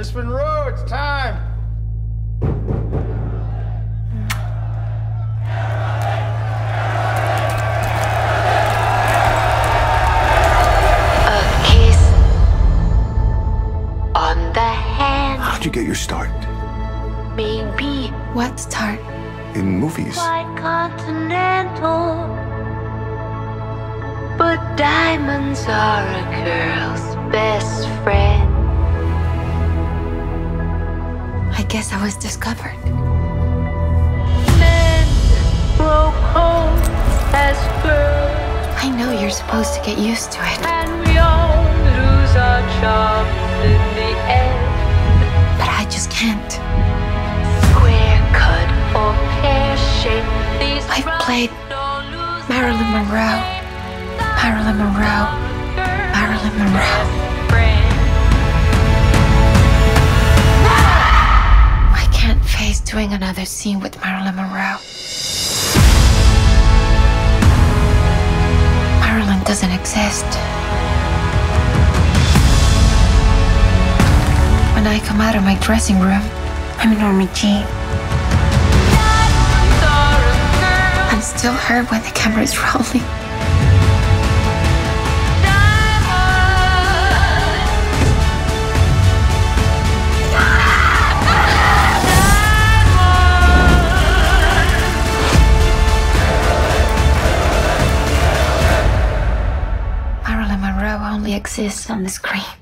Miss Monroe, it's time. A kiss on the hand, How'd you get your start? maybe What start? In movies. quite continental. But diamonds are a girl's best friend. Guess I was discovered. Men grow cold as birds, I know you're supposed to get used to it, and we all lose our charms in the end. but I just can't. Square cut or pear shaped, these I've played Marilyn Monroe. Marilyn Monroe. Marilyn Monroe. Doing another scene with Marilyn Monroe. Marilyn doesn't exist. When I come out of my dressing room, I'm Norma Jean. I'm still her when the camera's rolling. Exists on the screen.